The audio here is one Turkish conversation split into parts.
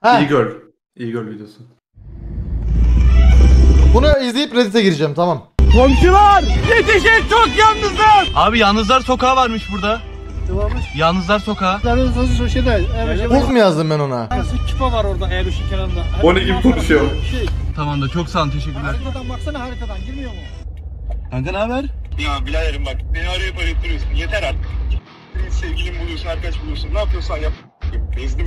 Ha, İyi gör. İyi gör videosu. bunu izleyip Reddit'e gireceğim tamam. Komşular yetişin çok yalnızlar. Abi yalnızlar sokağı varmış burada. Yalnızlar sokağı. Hulk mu yazdım ben ona? Küpa var orada Erbüş'ün kenarında. O ne gibi konuşuyor? Tamam da çok sağ olun teşekkürler. Haritadan baksana haritadan girmiyor mu? Kanka ne haber? Ya biraderim bak beni arayıp arayıp duruyorsun. Yeter artık. Senin sevgilin buluyorsun, arkadaş buluyorsun. Ne yapıyorsan yap. Bezdim.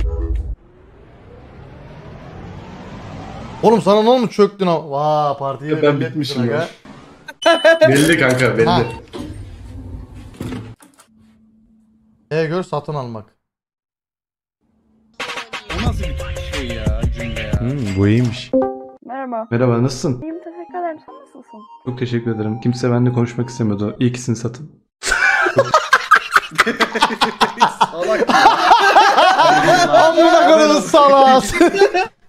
Oğlum sana ne olmuş çöktün ha? Vaa partiyi Ben bitmişim ya. Belli kanka belli. Ha. E gör satın almak. Bu nasıl bir şey ya cümle ya? Hmm, bu iyiymiş. Merhaba. Merhaba nasılsın? İyiyim teşekkür ederim. Sen nasılsın? Çok teşekkür ederim. Kimse benimle konuşmak istemiyordu. İkisini satın. Amına koyduğum salak.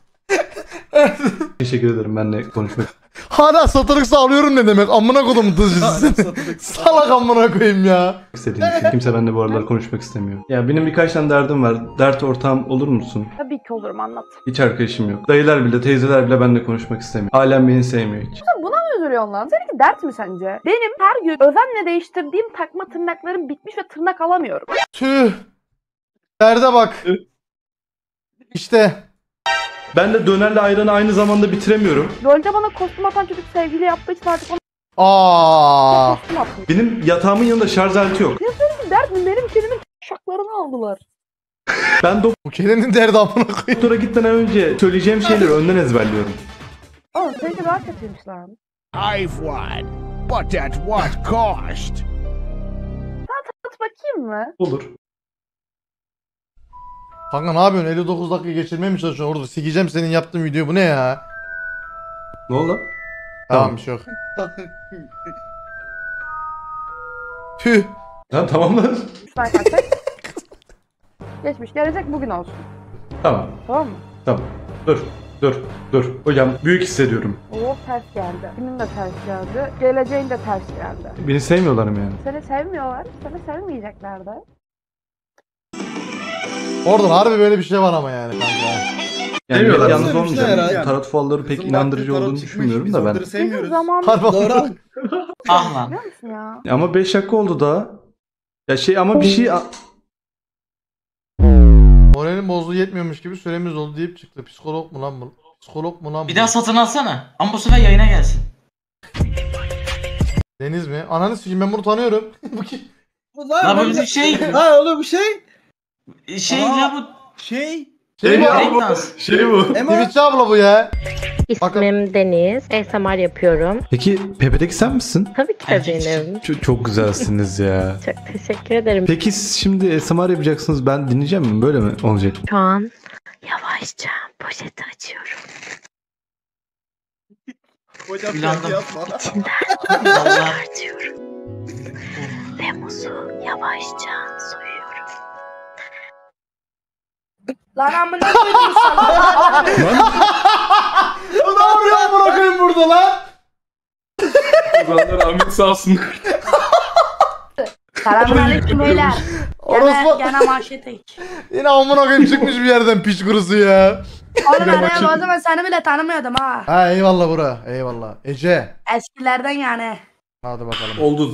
Teşekkür ederim benimle konuşmak Hala satılık sağlıyorum ne demek? Amına koydum tızcısı seni. Salak amına koyayım ya. istediğim için. Kimse benimle bu aralar konuşmak istemiyor. Ya benim birkaç tane derdim var. Dert ortağım olur musun? Tabii ki olurum anlat. Hiç arkadaşım yok. Dayılar bile, teyzeler bile benimle konuşmak istemiyor. Ailem beni sevmiyor hiç. Buna mı üzülüyorsun lan? Seninki dert mi sence? Benim her gün özenle değiştirdiğim takma tırnaklarım bitmiş ve tırnak alamıyorum. Tüh. Derde bak. İşte. Ben de dönerle ayranı aynı zamanda bitiremiyorum. Rolde bana kostüm atan çocuk sevgili yaptığı için artık ona Aa. kostüm atmış. Benim yatağımın yanında şarj aleti yok. Senin dert mi? Benim kedimin şaklarını aldılar. Ben Bu kedinin derdi amına koyayım. doktora gitmeden önce söyleyeceğim şeyleri önden ezberliyorum. Oğlum seninki daha kötüymüş lan. I've won. But at what cost? At bakayım mı? Olur. Kanka ne yapıyorsun? 59 dakika geçirmeye mi çalışıyorsun orada? Sikeceğim senin yaptığın video bu ne ya? Ne oldu? Tamam Tamam. bir şey yok. Tüh. Ha, tamam lan. Geçmiş gelecek bugün olsun. Tamam. Tamam mı? Tamam. Dur. Dur. Dur. Hocam büyük hissediyorum. Oo ters geldi. Kimin de ters geldi. Geleceğin de ters geldi. Beni sevmiyorlar mı yani? Seni sevmiyorlar. Seni sevmeyecekler de. Oradan harbi böyle bir şey var ama yani kanka. Yani Sevmiyorlar. yalnız olmayacağım. herhalde. Tarot falları pek Kızın inandırıcı tarot olduğunu çıkmış, düşünmüyorum biz da ben. onları Bizim sevmiyoruz. zaman Harbi Doğru. Ah lan. biliyor musun ya? Ama 5 dakika oldu daha. Ya şey ama bir şey... Moralin bozduğu yetmiyormuş gibi süremiz oldu deyip çıktı. Psikolog mu lan bu? Psikolog mu lan bu? Bir daha satın alsana. Ama bu sefer yayına gelsin. Deniz mi? Ananı sikeyim ben bunu tanıyorum. bu kim? La bu bir şey. Ha oğlum şey. Şey Aa. la bu. Şey. Şey bu. Breakdance. Şey bu. Twitch abla bu ya. İsmim Deniz. ASMR yapıyorum. Peki Pepe'deki sen misin? Tabii ki de benim. Çok, çok güzelsiniz ya. Çok teşekkür ederim. Peki siz şimdi SMR yapacaksınız ben dinleyeceğim mi? Böyle mi olacak? Şu an yavaşça poşeti açıyorum. Hocam Planladım. yapma. İçinden harcıyorum. Ve muzu yavaşça soyuyorum. Lan amına koydum sana. Bu ne vuruyor amına koyayım burada lan? Kurbanlar Ahmet sağ olsun. Selamünaleyküm beyler. Orospu. Gene manşetek. Yine amına koyayım çıkmış bir yerden piç kurusu ya. Oğlum ben o zaman seni bile tanımıyordum ha. Ha eyvallah bura. Eyvallah. Ece. Eskilerden yani. Hadi bakalım. Oldu.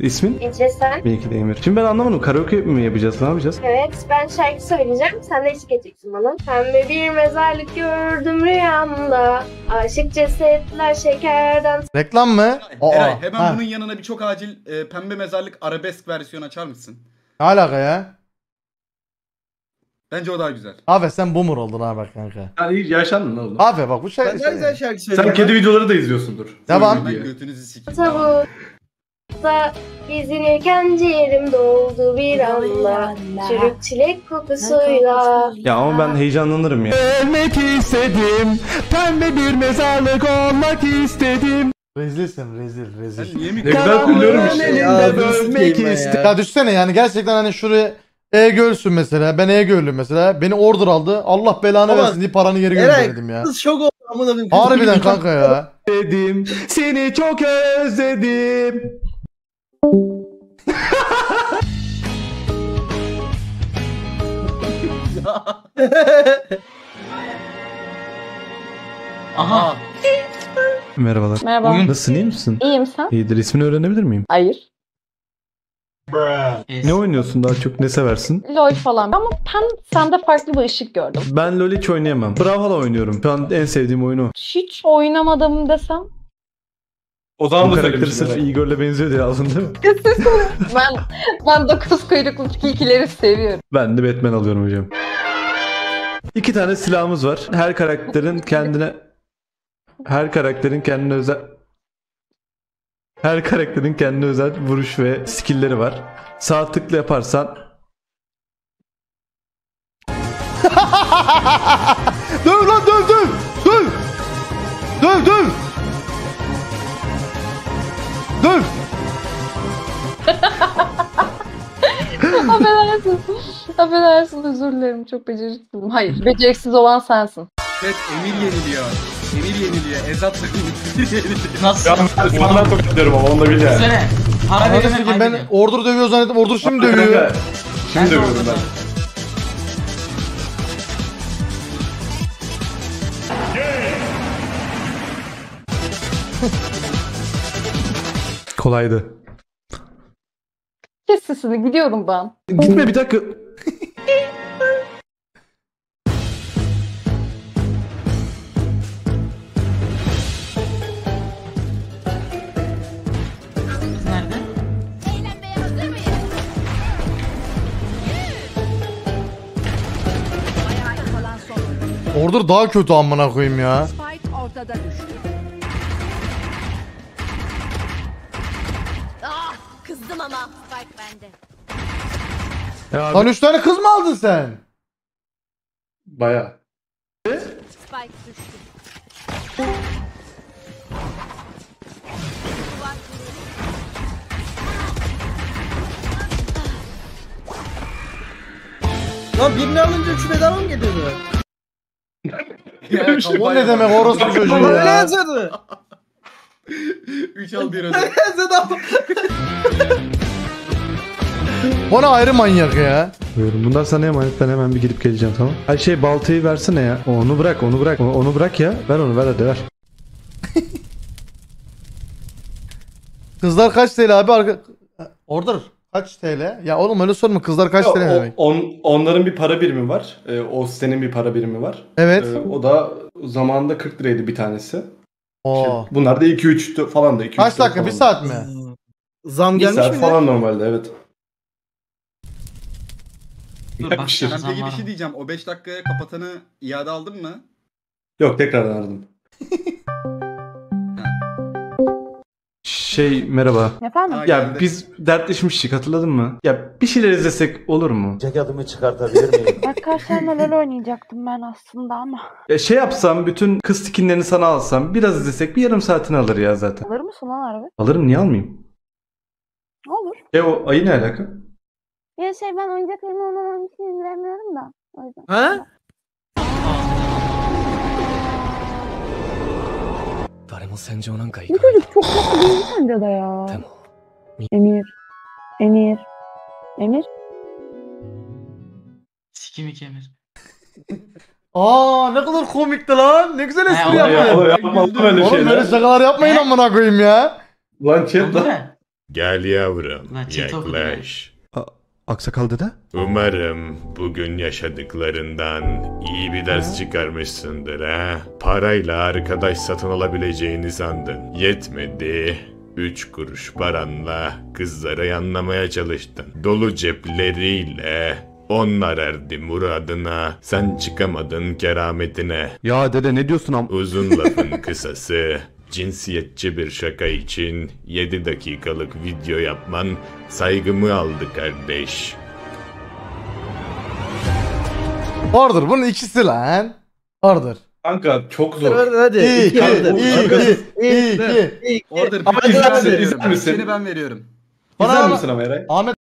İsmin? Ece sen? Benimki de Emir. Şimdi ben anlamadım. Karaoke mi yapacağız? Ne yapacağız? Evet ben şarkı söyleyeceğim. Sen de eşlik edeceksin bana. Pembe bir mezarlık gördüm rüyamda. Aşık cesetler şekerden Reklam mı? Aa, Eray hemen ha. bunun yanına bir çok acil e, pembe mezarlık arabesk versiyon açar mısın? Ne alaka ya? Bence o daha güzel. Abi sen boomer oldun ha bak kanka. Yani iyi yaşandın oğlum. Abi bak bu şey. Ben şey- güzel şarkı Sen kedi videoları da izliyorsundur. Devam. Ben götünüzü sikeyim. Tavukta gezinirken ciğerim doldu bir anda. Çürük çilek kokusuyla. Ya ama ben heyecanlanırım ya. Ölmek istedim. Pembe bir mezarlık olmak istedim. Rezilsin rezil Sen rezil. niye mi? Ne güzel söylüyorum işte. Elinde bölmek istedim. Ya düşsene yani gerçekten hani şuraya e-görsün mesela. Ben e-görlüm mesela. Beni order aldı. Allah belanı Ama- versin diye paranı geri Eray, gönderdim ya. Kız şok oldu amına koyayım. Harbiden kanka ya. Özledim. Seni çok özledim. Aha. Merhabalar. Merhaba. Oyun- Nasılsın iyi misin? İyiyim sen? İyidir. İsmini öğrenebilir miyim? Hayır. Ne oynuyorsun daha çok? Ne seversin? LOL falan. Ama ben sende farklı bir ışık gördüm. Ben LoL hiç oynayamam. Brawlhalla oynuyorum. Şu an en sevdiğim oyunu. Hiç oynamadım desem. O zaman Bu karakteri sırf Igor'la benziyor diye aldın değil mi? ben ben dokuz kuyruklu tilkileri seviyorum. Ben de Batman alıyorum hocam. İki tane silahımız var. Her karakterin kendine her karakterin kendine özel her karakterin kendine özel vuruş ve skill'leri var. Sağ tıkla yaparsan Döv lan döv döv. Döv. Döv döv. Döv. Affedersin. Affedersin özür dilerim. Çok beceriksizim. Hayır. Beceriksiz olan sensin. Evet Emir yeniliyor. Emir yeniliyor. Ezat yeniliyor. Nasıl? Düşmandan tokatlıyorum ama onu da bil Söyle. Para Ananı verene ben kaybediyor. order dövüyor zannettim. Order şimdi dövüyor. Şimdi dövüyorum ben. Kolaydı. Kes sesini gidiyorum ben. Gitme bir dakika. Nerede? Order daha kötü amına koyayım ya. Spike ortada düştü. Bende. Ya Lan 3 tane kız mı aldın sen? Baya. Spike düştü. Lan birini alınca üçü bedava mı geliyordu? O ne demek orospu çocuğu Öyle ya. yazıyordu. 3 al 1 öde. Yazıyordu ama. Bana ayrı manyak ya. Buyurun. Bunlar sana emanet ben hemen bir gidip geleceğim tamam. Ay şey baltayı versene ya. Onu bırak onu bırak. Onu, onu bırak ya. Ver onu ver hadi ver. Kızlar kaç TL abi? Arka... Order kaç TL? Ya oğlum öyle sorma kızlar kaç TL ne demek? onların bir para birimi var. Ee, o sitenin bir para birimi var. Evet. Ee, o da zamanında 40 liraydı bir tanesi. Oo. Bunlar da 2-3 falan da. 2-3 Kaç dakika? Bir saat mi? Zam Bir gelmiş saat mi? falan normalde evet. Dur bak. Ben peki Zam bir şey diyeceğim. O 5 dakikaya kapatanı iade aldın mı? Yok tekrardan aradım. şey merhaba. Efendim? Ha, Ya geldi. biz dertleşmiştik hatırladın mı? Ya bir şeyler izlesek olur mu? Arkadaşlarımla LoL oynayacaktım ben aslında ama. Ya şey yapsam bütün kız skinlerini sana alsam biraz izlesek bir yarım saatini alır ya zaten. Alır mısın lan harbi? Alırım niye almayayım? Olur. E o ayı ne alaka? Ya şey ben oyuncak olan bir şey izlemiyorum da. O yüzden. Ha? Bu çocuk çok tatlı değil mi sence de ya? Emir. Emir. Emir. Sikimi kemir. Aa ne kadar komikti lan. Ne güzel espri ya, yaptın. yapma öyle Oğlum böyle şakalar yapmayın amına koyayım ya. Lan chat Oldu mu? Gel yavrum, Lan chat okudu yaklaş. Aksakal dede? Umarım bugün yaşadıklarından iyi bir ders çıkarmışsındır ha. Parayla arkadaş satın alabileceğini sandın. Yetmedi. Üç kuruş paranla kızları yanlamaya çalıştın. Dolu cepleriyle onlar erdi muradına. Sen çıkamadın kerametine. Ya dede ne diyorsun am? Uzun lafın kısası, cinsiyetçi bir şaka için 7 dakikalık video yapman saygımı aldı kardeş. Order bunun ikisi lan. Order. Kanka çok zor. Hadi hadi. İyi İki ki. hadi. iyi ki. iyi ki. İyi ki. Order Ama izler misin? Seni ben veriyorum. Bana İzler misin ama Eray? Ahmet